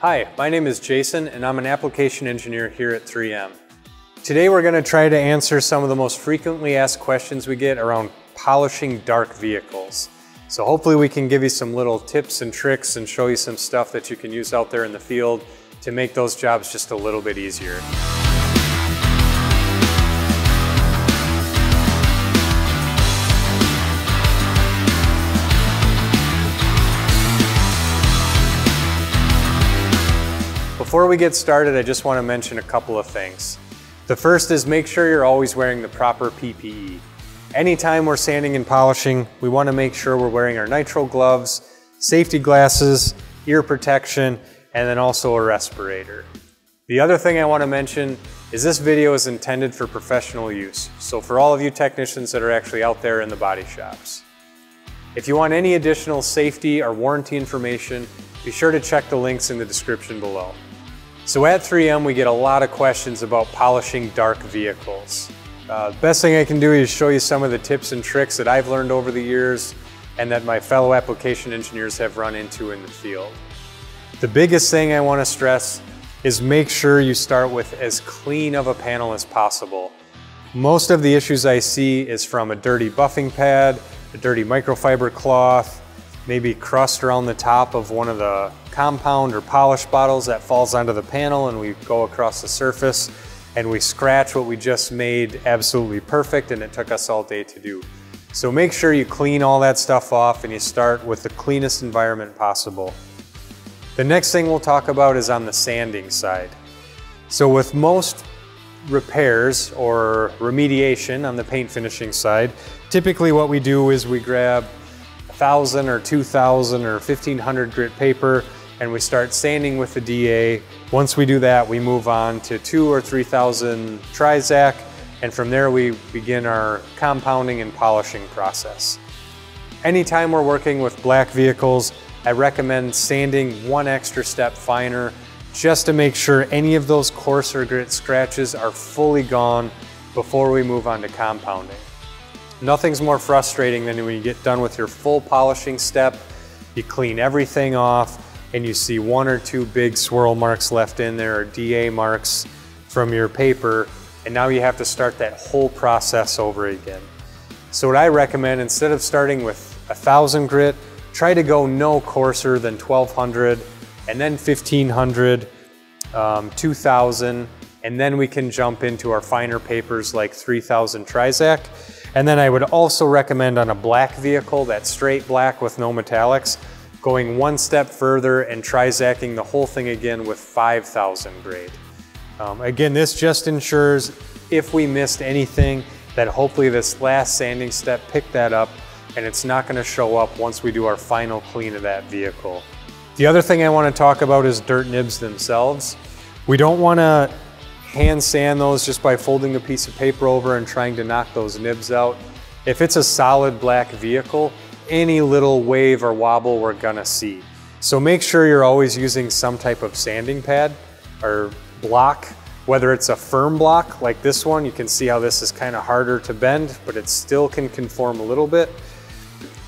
Hi, my name is Jason and I'm an application engineer here at 3M. Today we're going to try to answer some of the most frequently asked questions we get around polishing dark vehicles. So hopefully we can give you some little tips and tricks and show you some stuff that you can use out there in the field to make those jobs just a little bit easier. Before we get started, I just want to mention a couple of things. The first is make sure you're always wearing the proper PPE. Anytime we're sanding and polishing, we want to make sure we're wearing our nitrile gloves, safety glasses, ear protection, and then also a respirator. The other thing I want to mention is this video is intended for professional use, so for all of you technicians that are actually out there in the body shops. If you want any additional safety or warranty information, be sure to check the links in the description below. So at 3M, we get a lot of questions about polishing dark vehicles. Uh, best thing I can do is show you some of the tips and tricks that I've learned over the years and that my fellow application engineers have run into in the field. The biggest thing I want to stress is make sure you start with as clean of a panel as possible. Most of the issues I see is from a dirty buffing pad, a dirty microfiber cloth, maybe crust around the top of one of the compound or polish bottles that falls onto the panel and we go across the surface and we scratch what we just made absolutely perfect and it took us all day to do. So make sure you clean all that stuff off and you start with the cleanest environment possible. The next thing we'll talk about is on the sanding side. So with most repairs or remediation on the paint finishing side, typically what we do is we grab 1,000 or 2,000 or 1,500 grit paper and we start sanding with the DA. Once we do that, we move on to two or 3,000 Trizact, and from there we begin our compounding and polishing process. Anytime we're working with black vehicles, I recommend sanding one extra step finer just to make sure any of those coarser grit scratches are fully gone before we move on to compounding. Nothing's more frustrating than when you get done with your full polishing step, you clean everything off, and you see one or two big swirl marks left in there or DA marks from your paper, and now you have to start that whole process over again. So what I recommend, instead of starting with a 1000 grit, try to go no coarser than 1200, and then 1500, um, 2000, and then we can jump into our finer papers like 3000 Trizact. And then I would also recommend on a black vehicle, that straight black with no metallics, going one step further and trizacking the whole thing again with 5,000 grade. Um, again, this just ensures if we missed anything that hopefully this last sanding step picked that up and it's not gonna show up once we do our final clean of that vehicle. The other thing I wanna talk about is dirt nibs themselves. We don't wanna hand sand those just by folding a piece of paper over and trying to knock those nibs out. If it's a solid black vehicle, any little wave or wobble we're gonna see. So make sure you're always using some type of sanding pad or block, whether it's a firm block like this one, you can see how this is kind of harder to bend, but it still can conform a little bit.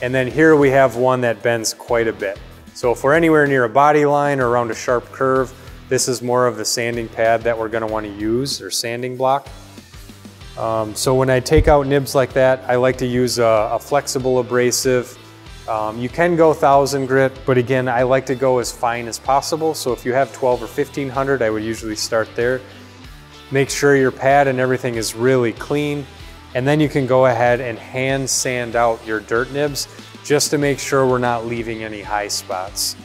And then here we have one that bends quite a bit. So if we're anywhere near a body line or around a sharp curve, this is more of the sanding pad that we're gonna wanna use or sanding block. Um, so when I take out nibs like that, I like to use a, a flexible abrasive. Um, you can go 1000 grit, but again, I like to go as fine as possible. So if you have 12 or 1500, I would usually start there. Make sure your pad and everything is really clean. And then you can go ahead and hand sand out your dirt nibs just to make sure we're not leaving any high spots.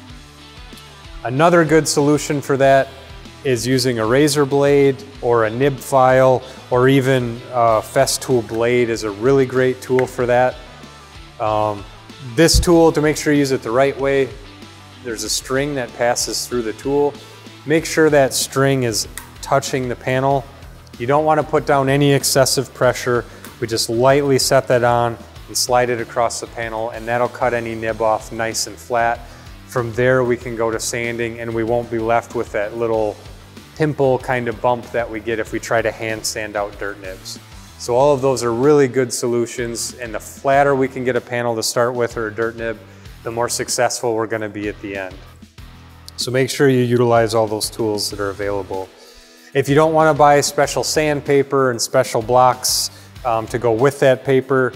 Another good solution for that is using a razor blade or a nib file or even a Festool blade is a really great tool for that. Um, this tool, to make sure you use it the right way, there's a string that passes through the tool. Make sure that string is touching the panel. You don't want to put down any excessive pressure. We just lightly set that on and slide it across the panel and that'll cut any nib off nice and flat. From there we can go to sanding and we won't be left with that little pimple kind of bump that we get if we try to hand sand out dirt nibs. So all of those are really good solutions and the flatter we can get a panel to start with or a dirt nib, the more successful we're gonna be at the end. So make sure you utilize all those tools that are available. If you don't want to buy special sandpaper and special blocks um, to go with that paper,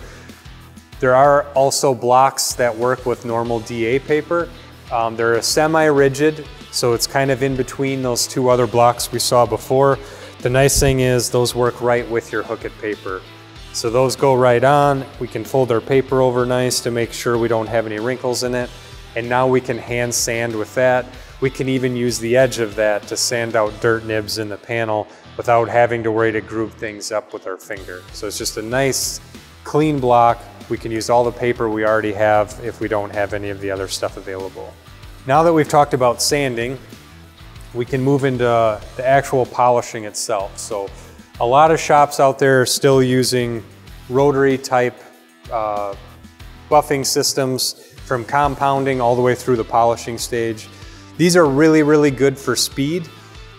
there are also blocks that work with normal DA paper. Um, they're semi-rigid, so it's kind of in between those two other blocks we saw before. The nice thing is those work right with your Hookit paper. So those go right on. We can fold our paper over nice to make sure we don't have any wrinkles in it. And now we can hand sand with that. We can even use the edge of that to sand out dirt nibs in the panel without having to worry to groove things up with our finger. So it's just a nice clean block. We can use all the paper we already have if we don't have any of the other stuff available. Now that we've talked about sanding, we can move into the actual polishing itself. So a lot of shops out there are still using rotary type uh, buffing systems from compounding all the way through the polishing stage. These are really, really good for speed.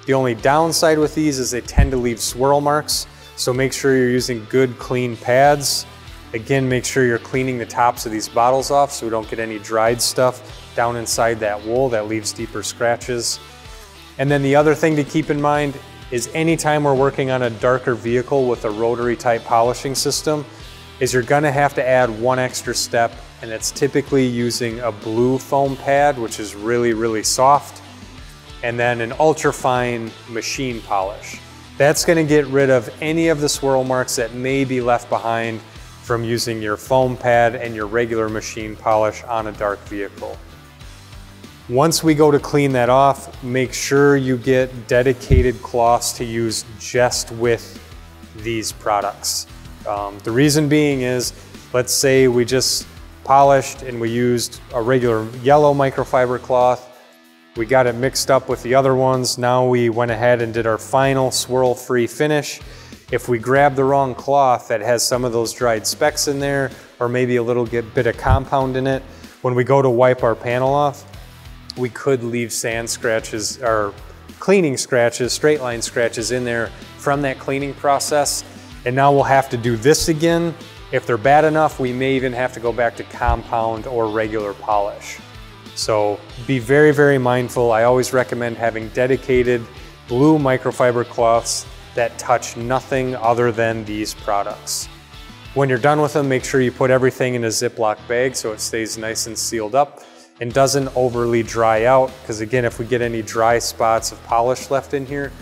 The only downside with these is they tend to leave swirl marks. So make sure you're using good clean pads. Again, make sure you're cleaning the tops of these bottles off so we don't get any dried stuff down inside that wool that leaves deeper scratches. And then the other thing to keep in mind is anytime we're working on a darker vehicle with a rotary type polishing system, is you're gonna have to add one extra step and it's typically using a blue foam pad, which is really, really soft, and then an ultra fine machine polish. That's gonna get rid of any of the swirl marks that may be left behind from using your foam pad and your regular machine polish on a dark vehicle. Once we go to clean that off, make sure you get dedicated cloths to use just with these products. Um, the reason being is, let's say we just polished and we used a regular yellow microfiber cloth. We got it mixed up with the other ones. Now we went ahead and did our final swirl-free finish. If we grab the wrong cloth that has some of those dried specks in there, or maybe a little bit of compound in it, when we go to wipe our panel off, we could leave sand scratches or cleaning scratches, straight line scratches in there from that cleaning process. And now we'll have to do this again if they're bad enough, we may even have to go back to compound or regular polish. So be very, very mindful. I always recommend having dedicated blue microfiber cloths that touch nothing other than these products. When you're done with them, make sure you put everything in a Ziploc bag so it stays nice and sealed up and doesn't overly dry out. Because again, if we get any dry spots of polish left in here,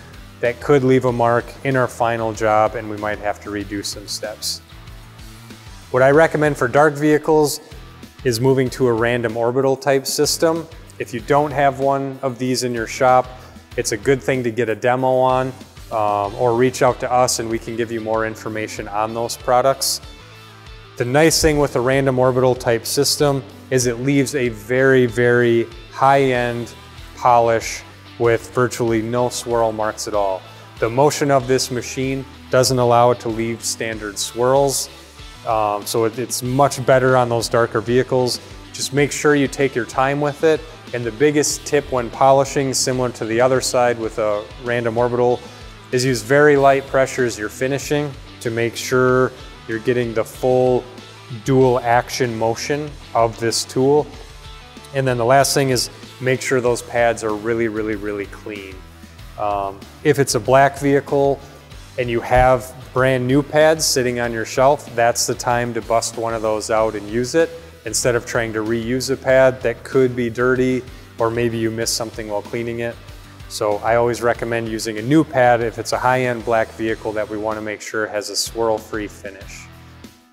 that could leave a mark in our final job and we might have to redo some steps. What I recommend for dark vehicles is moving to a random orbital type system. If you don't have one of these in your shop, it's a good thing to get a demo on um, or reach out to us and we can give you more information on those products. The nice thing with a random orbital type system is it leaves a very, very high-end polish with virtually no swirl marks at all. The motion of this machine doesn't allow it to leave standard swirls. Um, so it, it's much better on those darker vehicles. Just make sure you take your time with it. And the biggest tip when polishing, similar to the other side with a random orbital, is use very light pressures you're finishing to make sure you're getting the full dual action motion of this tool. And then the last thing is make sure those pads are really, really, really clean. Um, if it's a black vehicle and you have brand new pads sitting on your shelf, that's the time to bust one of those out and use it instead of trying to reuse a pad that could be dirty or maybe you missed something while cleaning it. So I always recommend using a new pad if it's a high-end black vehicle that we want to make sure has a swirl-free finish.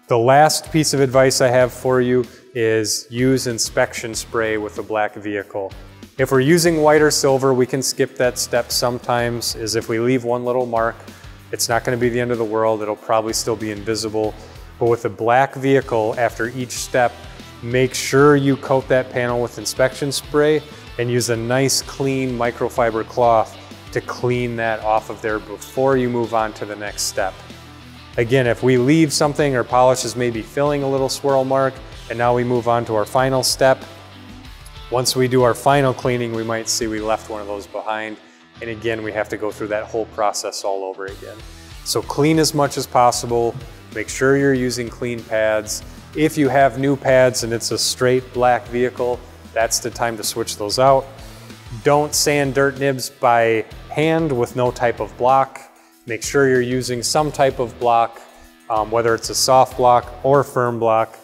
The last piece of advice I have for you is use inspection spray with a black vehicle. If we're using white or silver, we can skip that step sometimes, is if we leave one little mark, it's not gonna be the end of the world. It'll probably still be invisible. But with a black vehicle, after each step, make sure you coat that panel with inspection spray and use a nice clean microfiber cloth to clean that off of there before you move on to the next step. Again, if we leave something or polish is maybe filling a little swirl mark, and now we move on to our final step, once we do our final cleaning, we might see we left one of those behind. And again, we have to go through that whole process all over again. So clean as much as possible. Make sure you're using clean pads. If you have new pads and it's a straight black vehicle, that's the time to switch those out. Don't sand dirt nibs by hand with no type of block. Make sure you're using some type of block, um, whether it's a soft block or firm block.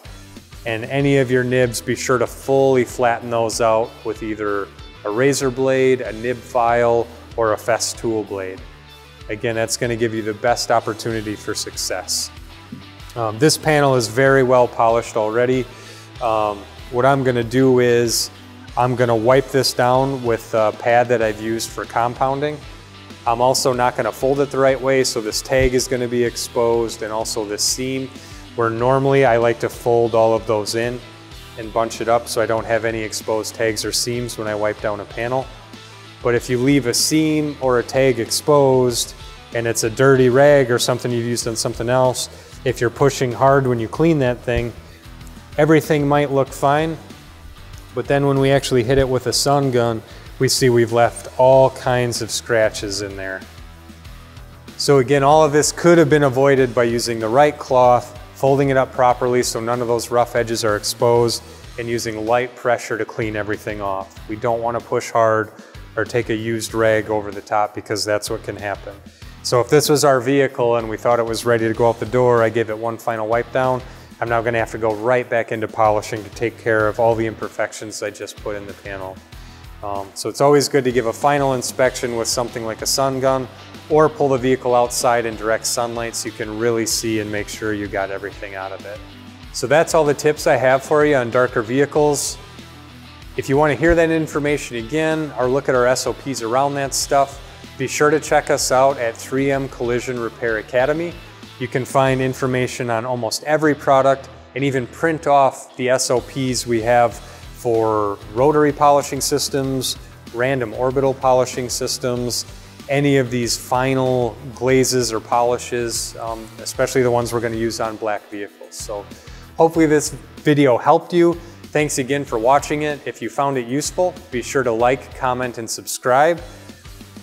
And any of your nibs, be sure to fully flatten those out with either a razor blade, a nib file, or a Festool blade. Again, that's gonna give you the best opportunity for success. Um, this panel is very well polished already. Um, what I'm gonna do is I'm gonna wipe this down with a pad that I've used for compounding. I'm also not gonna fold it the right way, so this tag is gonna be exposed and also this seam, where normally I like to fold all of those in and bunch it up so I don't have any exposed tags or seams when I wipe down a panel. But if you leave a seam or a tag exposed and it's a dirty rag or something you've used on something else, if you're pushing hard when you clean that thing, everything might look fine, but then when we actually hit it with a sun gun, we see we've left all kinds of scratches in there. So again, all of this could have been avoided by using the right cloth, folding it up properly so none of those rough edges are exposed, and using light pressure to clean everything off. We don't want to push hard or take a used rag over the top because that's what can happen. So if this was our vehicle and we thought it was ready to go out the door, I gave it one final wipe down, I'm now gonna have to go right back into polishing to take care of all the imperfections I just put in the panel. Um, so it's always good to give a final inspection with something like a sun gun or pull the vehicle outside in direct sunlight so you can really see and make sure you got everything out of it. So that's all the tips I have for you on darker vehicles. If you want to hear that information again or look at our SOPs around that stuff, be sure to check us out at 3M Collision Repair Academy. You can find information on almost every product and even print off the SOPs we have for rotary polishing systems, random orbital polishing systems, any of these final glazes or polishes, um, especially the ones we're gonna use on black vehicles. So hopefully this video helped you. Thanks again for watching it. If you found it useful, be sure to like, comment, and subscribe.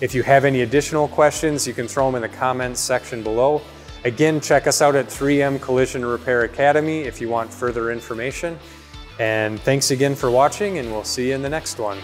If you have any additional questions, you can throw them in the comments section below. Again, check us out at 3M Collision Repair Academy if you want further information. And thanks again for watching and we'll see you in the next one.